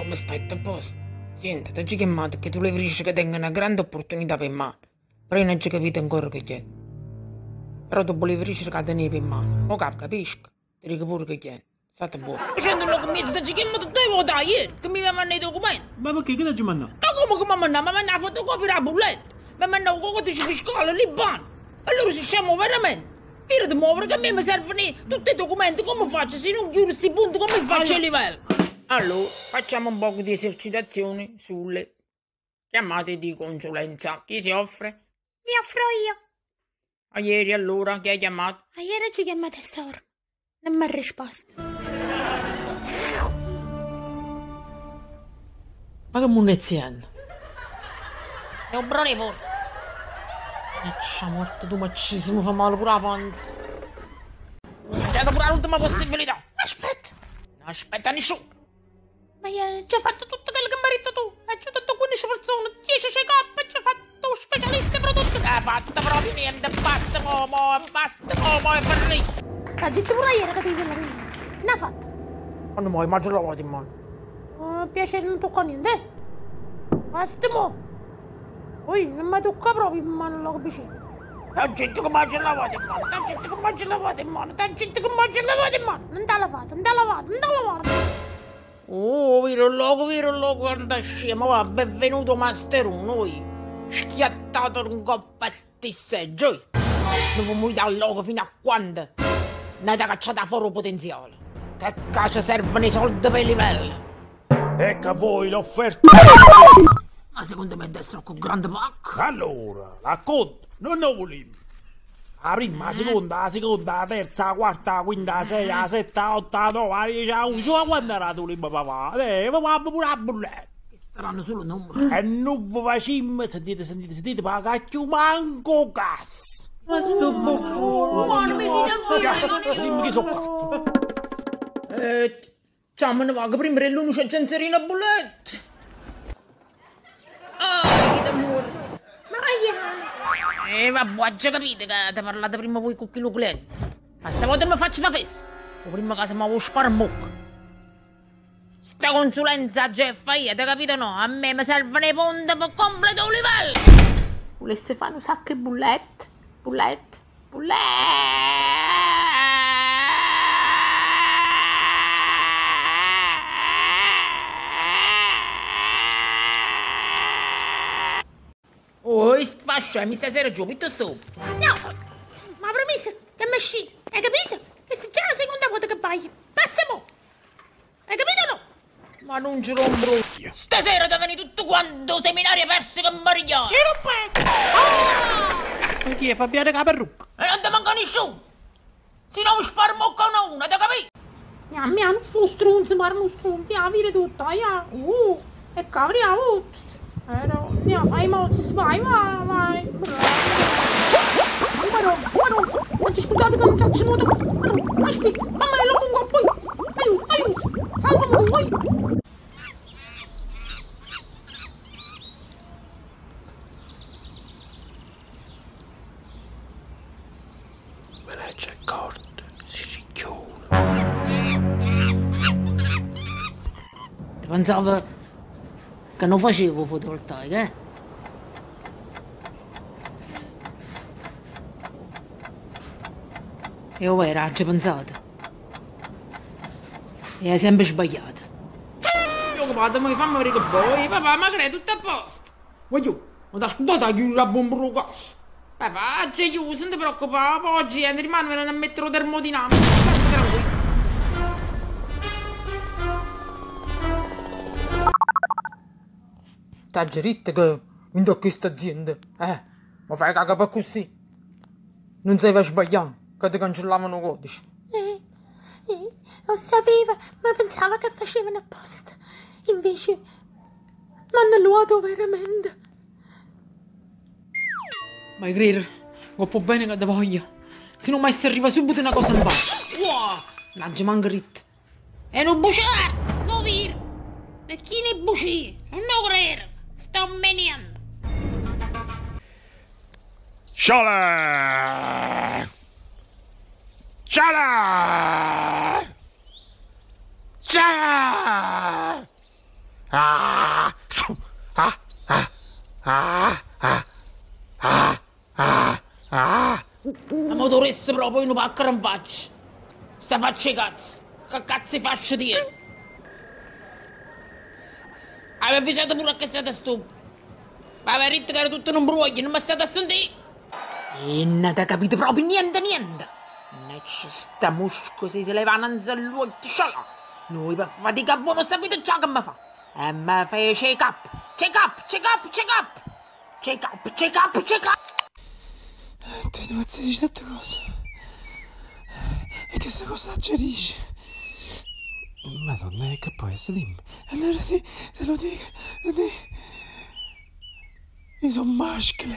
come stai a posto? Senti, ti ho chiamato che tu le capisci che tengo una grande opportunità per mano. Però io non ci capito ancora che c'è. Però tu volevi riuscire a tenere per mano. O capo, capisci? Ti dico pure che c'è. State buono. Facendo un loco mezzo, ti ho chiamato due volte ieri, che mi mandano i documenti. Ma perché che ti mandato? Ma come che mi mandano? Mi mandano la fotocopia della bolletta. Mi mandano un codice fiscale, l'Iban. Allora si siamo veramente. Tira di muovere che a me mi servono tutti i documenti. Come faccio? Se non chiudo questi punti, come faccio a livello? Allora, facciamo un po' di esercitazioni sulle chiamate di consulenza. Chi si offre? Mi offro io. A ieri allora, chi ha chiamato? A ieri ci chiamate Sor. Non mi ha risposto. Ma che munizione? È un brone porto. Eccia morte tu, ma ci si mi fa male pure la panza. C'è pure l'ultima possibilità. Aspetta. Non aspetta nessuno. Ma io ho già fatto tutto quello che mi hai detto tu. Hai aiutato 15 persone, 10 CK, ci hai fatto specialista in prodotti. Ha fatto proprio niente, basta mo, mo, basta mo, mo, è finito. La gente pure ieri che devi venire. Ne ha fatto. Quando mo, immagino la volta in mano. Piacere non tocca niente. eh. Basta mo. Poi non mi tocca proprio in mano la vicino. C'è gente che mangia la volta in mano, c'è gente che mangia la volta in mano, c'è gente che mangia la volta in mano. Non te la fate, non te la fate, non te la fate. Oh, vero loco, vero loco, guarda scemo, va, benvenuto Master 1, noi. Schiattato un coppa sti seggi. Non vuoi dal loco fino a quando? Ne da cacciata fuori potenziale. Che caccia servono i soldi per il livello? Ecco a voi l'offerta. Ma secondo me adesso con grande pacco. Allora, racconto, non ne volevo. La prima, la seconda, la seconda, la terza, la quarta, la quinta, la sei, la setta, la otta, la nove, la dieci, la undici, ma quando era tu lì, papà? Eh, papà, pure la bolletta. Saranno solo numeri. E non vi facciamo, sentite, sentite, sentite, pagaccio manco gas. Ma sto buffone. Buono, mi dite Dimmi chi sono fatto. Eh, ciao, me ne va, che prima è l'unico genzerino a bollette. Ah, chi ti morto. Ma io... Eh, vabbè, ho già capito che ti parlate prima voi con chi nucleari. Ma stavolta mi faccio la festa. O prima che se mi mucca. Sta consulenza già è faita, capito no? A me mi servono i punti per completo il livello. Volesse fare un sacco di bullette, bullette, bullette. Fascia, mi stasera giù, piuttosto. No, ma promesso che mi sci, hai capito? Che se già la seconda volta che vai, basta mo. Hai capito o no? Ma non ci rompro. Stasera ti vieni tutto quanto seminario perso che marigliare. Ma chi è Fabiano Caperrucco? E non ti manca nessuno. Se non sparo mucca uno a uno, ti capito? Ja, mi hanno fu strunzi, ma non strunzi, ja, vire tutta, ja. Uh, e cavoli, ja, uh. Però, ja, fai mo, vai, vai, vai. Ma no, ma no, oggi scusate che non faccio nuoto. Ma no, aspetta, fammi lo lungo poi. Aiuto, aiuto, salvami tu, aiuto. Me ne c'è accorto, si ricchione. Pensavo che non facevo fotovoltaica, eh? E ora era già pensato. E hai sempre sbagliato. Padre mi fammi vedere che poi, papà, ma credi tutto a posto. Voglio, ma da scusate a chiudere la bomba del gas. Papà, c'è io, non ti preoccupare, oggi è rimane a mettere termodinamico. Stai tranquillo. Gerito che in questa azienda, eh, ma fai caga per così. Non sei per sbagliare, che ti cancellavano i codici. Eh, eh, lo sapeva, ma pensava che facevano apposta. Invece, mi hanno luoto veramente. Ma credo, troppo bene che ti voglio. Se non mai si arriva subito una cosa in basso. Wow, l'agge mangarit. E non buciare, non vir. E chi ne buci? Non credo, dominion. Shala! Shala! Shala! Ah! Ah! Ah! Ah! Ah! Ah! Ah! Ah! Am odorissimo, voi non va a cramvacci. Sta faccia cazzo. Che cazzo faccio dire? Aveva avvisato pure che siete stupido. Ma aveva detto che era tutto un bruoio, non mi state a sentire. E non ti capite proprio niente, niente. Ne ci sta musco se si leva non si luogo, sciala. Noi per fatica buono sapete già che mi fa. E mi fai check up, check up, check up, check up. Check up, check up, check up. Te devo dire tante cose. E che questa cosa l'aggerisce. Madonna, che poi è dimmi. Allora ti, te lo dico, te lo Io sono maschile.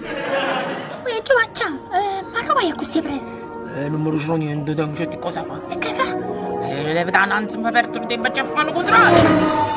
Uè, Giovanni, eh, ma non vai a così presto? Eh, non me lo so niente, non c'è cosa fa. E che fa? Eh, le vedanze mi ha aperto il tempo a fare un contratto.